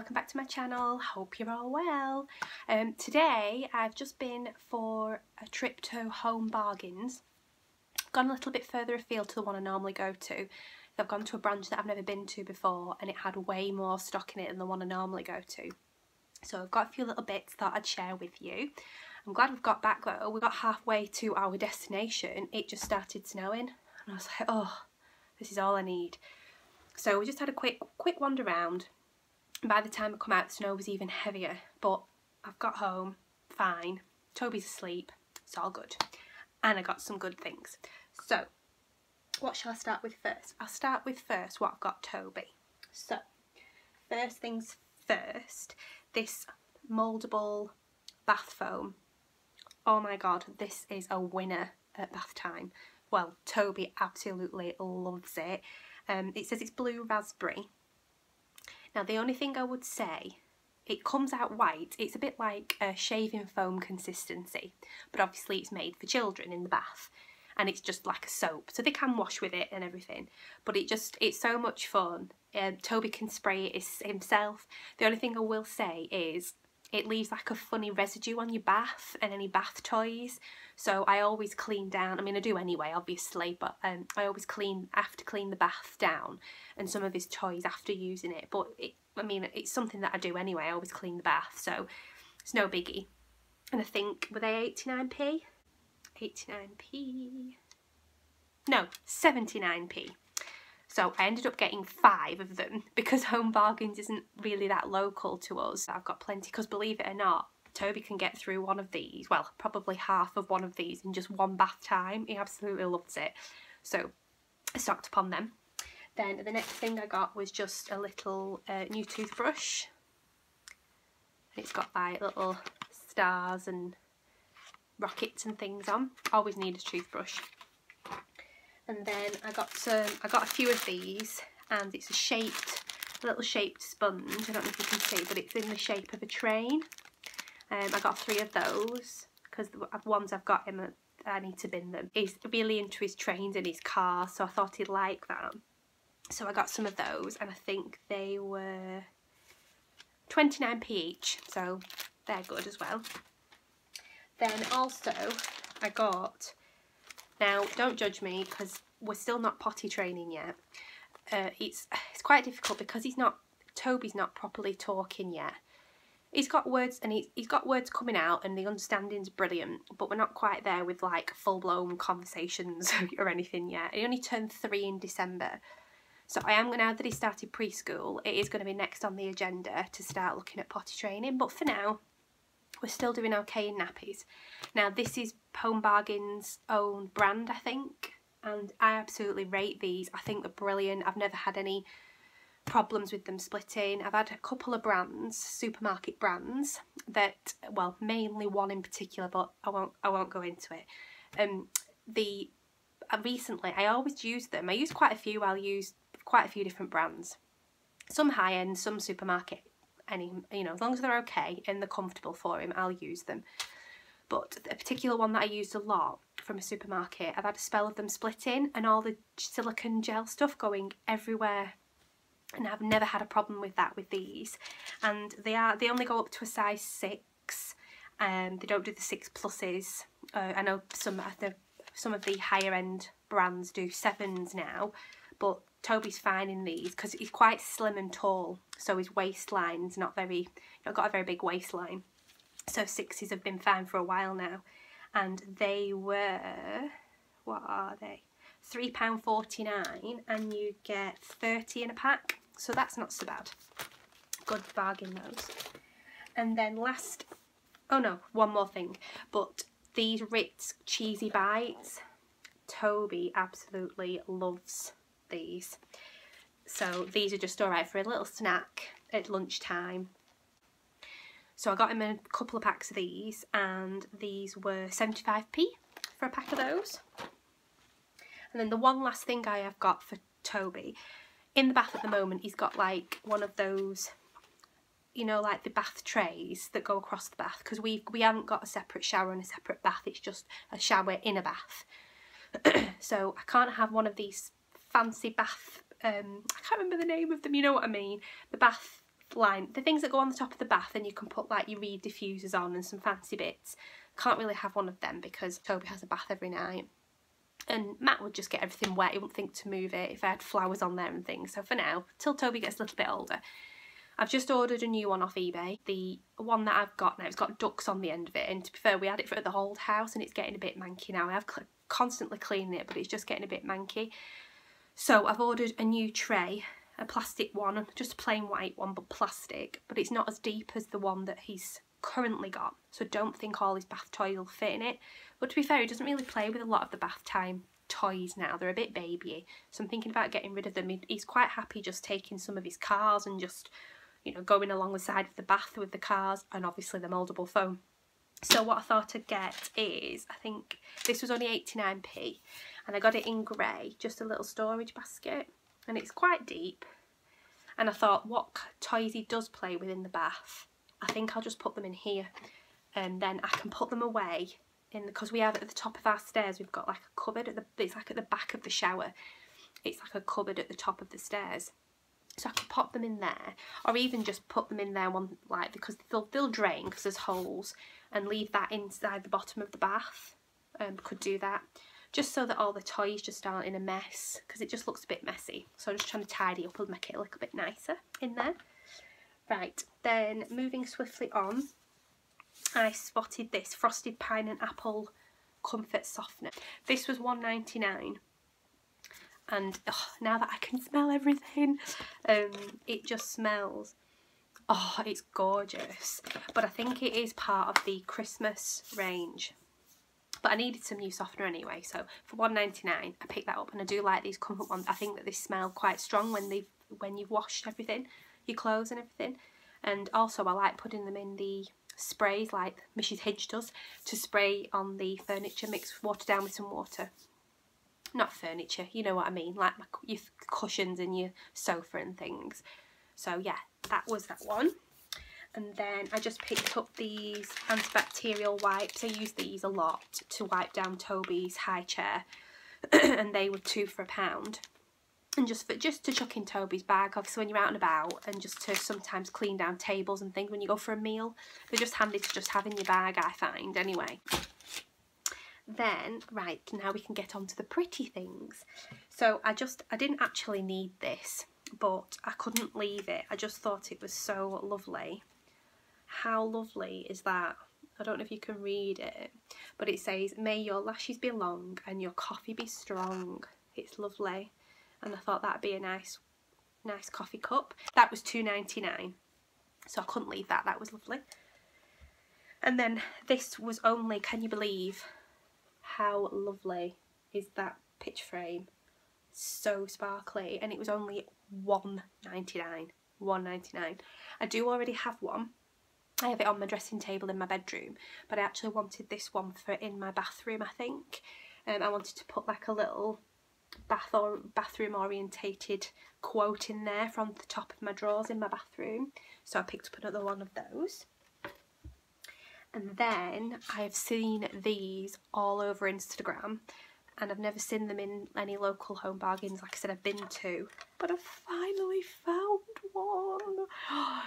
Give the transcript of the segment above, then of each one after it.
welcome back to my channel. Hope you're all well. Um, today I've just been for a trip to Home Bargains. Gone a little bit further afield to the one I normally go to. I've gone to a branch that I've never been to before and it had way more stock in it than the one I normally go to. So I've got a few little bits that I'd share with you. I'm glad we've got back we got halfway to our destination. It just started snowing and I was like oh this is all I need. So we just had a quick quick wander around. By the time I come out, the snow was even heavier, but I've got home fine. Toby's asleep, it's all good. And I got some good things. So, what shall I start with first? I'll start with first what I've got Toby. So, first things first, this mouldable bath foam. Oh my god, this is a winner at bath time. Well, Toby absolutely loves it. Um, it says it's blue raspberry. Now the only thing I would say, it comes out white. It's a bit like a shaving foam consistency, but obviously it's made for children in the bath and it's just like a soap. So they can wash with it and everything, but it just, it's so much fun. Um, Toby can spray it himself. The only thing I will say is it leaves like a funny residue on your bath and any bath toys. So I always clean down I mean I do anyway obviously but um, I always clean after clean the bath down and some of his toys after using it but it, I mean it's something that I do anyway I always clean the bath so it's no biggie. And I think were they 89p 89p no 79p so I ended up getting five of them because Home Bargains isn't really that local to us. I've got plenty because believe it or not, Toby can get through one of these, well, probably half of one of these in just one bath time. He absolutely loves it. So I stocked upon them. Then the next thing I got was just a little uh, new toothbrush. It's got like little stars and rockets and things on. Always need a toothbrush and then I got some I got a few of these and it's a shaped a little shaped sponge. I don't know if you can see but it's in the shape of a train. Um, I got three of those because the ones I've got him I need to bin them. He's really into his trains and his car so I thought he'd like that. So I got some of those and I think they were 29p each so they're good as well. Then also I got now, don't judge me because we're still not potty training yet. Uh, it's it's quite difficult because he's not Toby's not properly talking yet. He's got words and he's, he's got words coming out and the understanding's brilliant, but we're not quite there with like full-blown conversations or anything yet. He only turned three in December. So I am, now that he started preschool, it is going to be next on the agenda to start looking at potty training. But for now, we're still doing okay in nappies. Now this is Home Bargain's own brand I think and I absolutely rate these. I think they're brilliant. I've never had any problems with them splitting. I've had a couple of brands, supermarket brands that well mainly one in particular but I won't I won't go into it. Um the uh, recently I always use them. I use quite a few. I'll use quite a few different brands. Some high end, some supermarket any, you know, as long as they're okay and they're comfortable for him, I'll use them. But a particular one that I used a lot from a supermarket, I've had a spell of them splitting and all the silicone gel stuff going everywhere. And I've never had a problem with that with these. And they are they only go up to a size 6 um, they don't do the 6 pluses. Uh, I know some of the some of the higher end brands do 7s now but Toby's fine in these because he's quite slim and tall so his waistline's not very, not got a very big waistline. So sixes have been fine for a while now and they were, what are they? £3.49 and you get 30 in a pack so that's not so bad. Good bargain those. And then last, oh no, one more thing, but these Ritz cheesy bites, Toby absolutely loves these. So these are just alright for a little snack at lunchtime. So I got him a couple of packs of these and these were 75p for a pack of those. And then the one last thing I have got for Toby, in the bath at the moment he's got like one of those you know like the bath trays that go across the bath because we we haven't got a separate shower and a separate bath it's just a shower in a bath so I can't have one of these fancy bath um, I can't remember the name of them, you know what I mean, the bath line, the things that go on the top of the bath and you can put like your reed diffusers on and some fancy bits. Can't really have one of them because Toby has a bath every night. And Matt would just get everything wet, he wouldn't think to move it if I had flowers on there and things. So for now, till Toby gets a little bit older, I've just ordered a new one off eBay. The one that I've got now, it's got ducks on the end of it. And to be fair, we had it for the old house and it's getting a bit manky now. I have constantly cleaned it, but it's just getting a bit manky. So I've ordered a new tray, a plastic one, just a plain white one, but plastic. But it's not as deep as the one that he's currently got. So I don't think all his bath toys will fit in it. But to be fair, he doesn't really play with a lot of the bath time toys now. They're a bit baby. So I'm thinking about getting rid of them. He's quite happy just taking some of his cars and just you know, going along the side of the bath with the cars and obviously the mouldable foam. So what I thought I'd get is, I think this was only 89p and I got it in grey, just a little storage basket and it's quite deep. And I thought what toys he does play with in the bath, I think I'll just put them in here and then I can put them away in because we have at the top of our stairs we've got like a cupboard at the it's like at the back of the shower it's like a cupboard at the top of the stairs so I could pop them in there or even just put them in there one like because they'll, they'll drain because there's holes and leave that inside the bottom of the bath um, could do that. Just so that all the toys just aren't in a mess because it just looks a bit messy. So I'm just trying to tidy up and make it a little bit nicer in there. Right then moving swiftly on I spotted this frosted pine and apple comfort softener. This was 1.99 and oh, now that I can smell everything um, it just smells oh it's gorgeous. But I think it is part of the Christmas range. But I needed some new softener anyway so for 1.99 I picked that up and I do like these comfort ones. I think that they smell quite strong when they when you've washed everything your clothes and everything. And also I like putting them in the sprays like Mrs Hinch does to spray on the furniture mix water down with some water not furniture, you know what I mean, like my, your cushions and your sofa and things. So yeah, that was that one. And then I just picked up these antibacterial wipes. I use these a lot to wipe down Toby's high chair. and they were two for a pound. And just for just to chuck in Toby's bag, obviously when you're out and about, and just to sometimes clean down tables and things when you go for a meal. They're just handy to just have in your bag, I find, anyway then right now we can get on to the pretty things. So I just I didn't actually need this but I couldn't leave it. I just thought it was so lovely. How lovely is that? I don't know if you can read it but it says may your lashes be long and your coffee be strong. It's lovely. And I thought that'd be a nice nice coffee cup. That was 2.99 so I couldn't leave that. That was lovely. And then this was only can you believe how lovely is that pitch frame? So sparkly and it was only 1.99 1.99 I do already have one. I have it on my dressing table in my bedroom but I actually wanted this one for in my bathroom I think. Um, I wanted to put like a little bath or bathroom orientated quote in there from the top of my drawers in my bathroom. So I picked up another one of those and then I've seen these all over Instagram and I've never seen them in any local home bargains. Like I said I've been to but I've finally found one.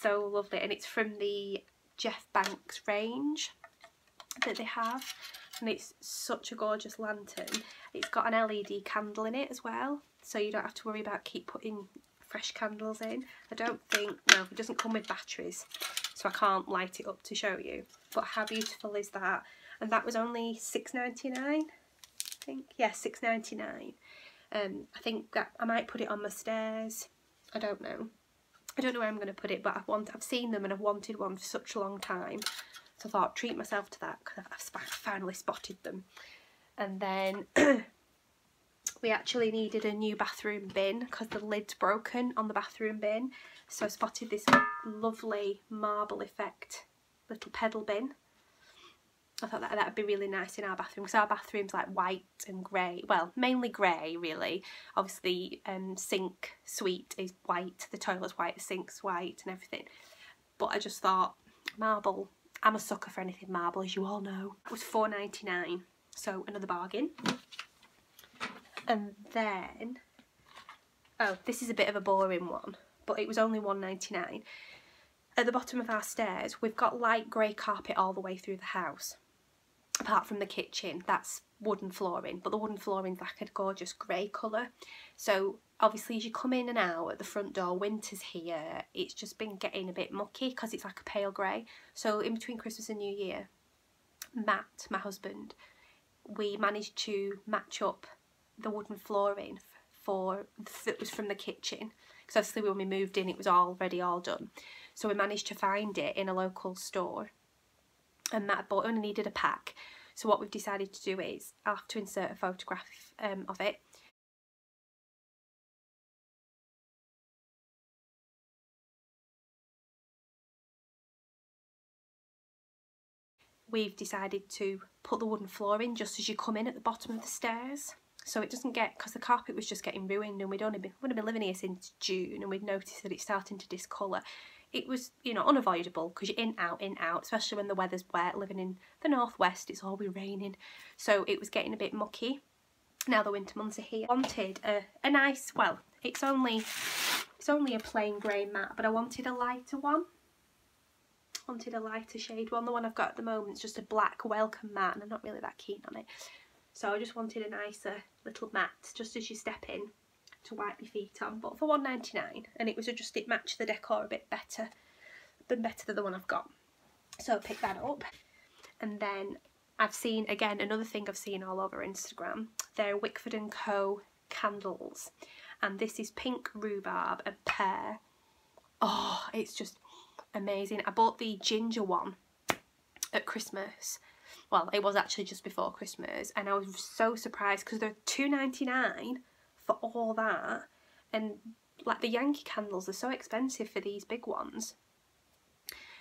So lovely. And it's from the Jeff Banks range that they have. And it's such a gorgeous lantern. It's got an LED candle in it as well so you don't have to worry about keep putting fresh candles in. I don't think no it doesn't come with batteries so I can't light it up to show you. But how beautiful is that? And that was only six ninety nine. I think. Yeah, six ninety nine. Um, I think that I might put it on my stairs. I don't know. I don't know where I'm going to put it, but I've, want, I've seen them and I've wanted one for such a long time. So I thought, treat myself to that because I've, I've finally spotted them. And then we actually needed a new bathroom bin because the lid's broken on the bathroom bin. So I spotted this lovely marble effect little pedal bin. I thought that that would be really nice in our bathroom because our bathroom's like white and grey. Well, mainly grey really. Obviously um, sink suite is white, the toilet's white, the sink's white and everything. But I just thought marble, I'm a sucker for anything marble as you all know. It was four ninety nine, so another bargain. And then, oh this is a bit of a boring one but it was only 1.99. At the bottom of our stairs, we've got light grey carpet all the way through the house. Apart from the kitchen, that's wooden flooring, but the wooden flooring's like a gorgeous grey colour. So obviously as you come in and out at the front door, winter's here, it's just been getting a bit mucky because it's like a pale grey. So in between Christmas and New Year, Matt, my husband, we managed to match up the wooden flooring for that was from the kitchen. Because obviously when we moved in it was already all done. So we managed to find it in a local store. And that bought only needed a pack. So what we've decided to do is I'll have to insert a photograph um, of it. We've decided to put the wooden floor in just as you come in at the bottom of the stairs so it doesn't get because the carpet was just getting ruined and we'd only been we'd have been living here since June and we'd noticed that it's starting to discolour. It was you know unavoidable because you're in out in out especially when the weather's wet. Living in the northwest it's always raining. So it was getting a bit mucky. Now the winter months are here. Wanted a, a nice well it's only it's only a plain grey mat but I wanted a lighter one. Wanted a lighter shade one. The one I've got at the moment is just a black welcome mat and I'm not really that keen on it. So I just wanted a nicer little mat just as you step in to wipe your feet on. But for 1.99 and it was just it matched the decor a bit better than better than the one I've got. So I picked that up. And then I've seen again another thing I've seen all over Instagram. They're Wickford and Co candles. And this is pink rhubarb and pear. Oh, it's just amazing. I bought the ginger one at Christmas well it was actually just before Christmas and I was so surprised because they're two ninety nine for all that and like the Yankee candles are so expensive for these big ones.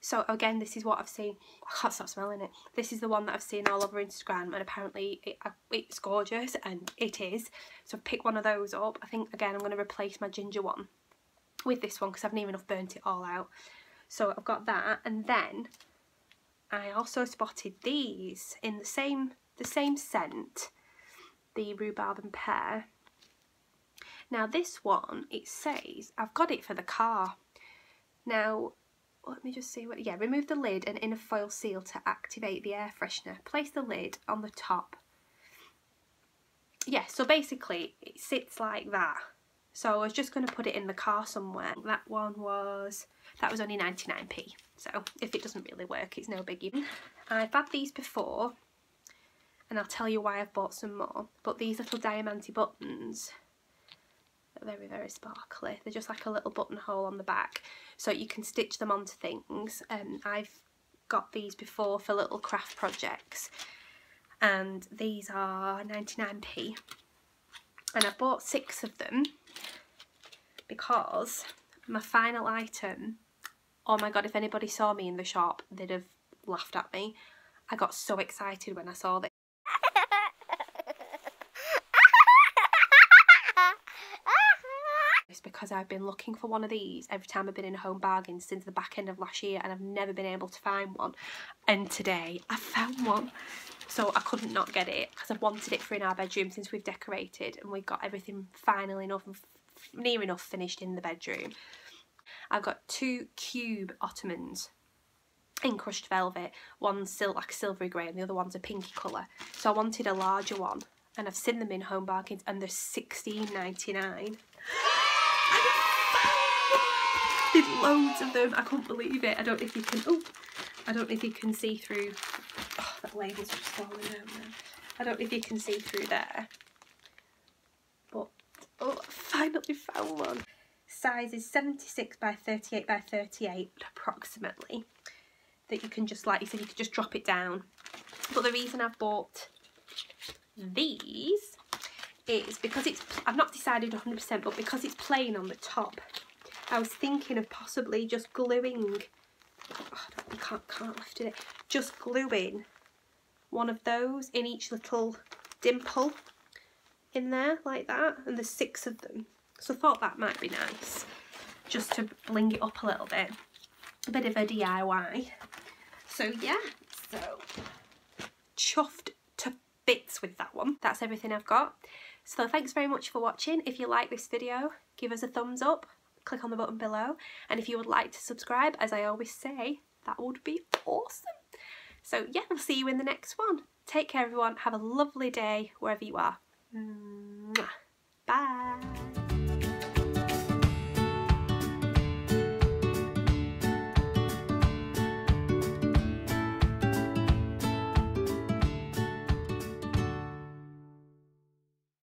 So again this is what I've seen. I can't stop smelling it. This is the one that I've seen all over Instagram and apparently it, uh, it's gorgeous and it is. So pick one of those up. I think again I'm going to replace my ginger one with this one because I've near enough burnt it all out. So I've got that and then I also spotted these in the same the same scent, the rhubarb and pear. Now this one, it says, I've got it for the car. Now, let me just see what, yeah, remove the lid and inner foil seal to activate the air freshener. Place the lid on the top. Yeah, so basically it sits like that. So I was just going to put it in the car somewhere. That one was, that was only 99p. So if it doesn't really work, it's no biggie. I've had these before and I'll tell you why I've bought some more. But these little diamante buttons are very, very sparkly. They're just like a little buttonhole on the back. So you can stitch them onto things. Um, I've got these before for little craft projects. And these are 99p. And I bought six of them because my final item, oh my god, if anybody saw me in the shop, they'd have laughed at me. I got so excited when I saw this. It's because I've been looking for one of these every time I've been in a home bargains since the back end of last year and I've never been able to find one and today I found one so I couldn't not get it because I've wanted it for in our bedroom since we've decorated and we've got everything final enough near enough finished in the bedroom. I've got two cube ottomans in crushed velvet. One's still like silvery grey and the other one's a pinky colour. So I wanted a larger one and I've seen them in home bargains and they're sixteen ninety nine. There's loads of them. I can't believe it. I don't know if you can. Oh, I don't know if you can see through. Oh, that label's just falling over. I don't know if you can see through there. But oh, I finally found one. Size is 76 by 38 by 38 approximately. That you can just, like you said, you could just drop it down. But the reason I've bought these is because it's, I've not decided 100%, but because it's plain on the top, I was thinking of possibly just gluing, oh, I can't, can't lift it, just gluing one of those in each little dimple in there like that and there's six of them so I thought that might be nice just to bling it up a little bit a bit of a DIY so yeah so chuffed to bits with that one that's everything I've got so thanks very much for watching if you like this video give us a thumbs up click on the button below. And if you would like to subscribe, as I always say, that would be awesome. So yeah, I'll see you in the next one. Take care everyone. Have a lovely day wherever you are. Bye.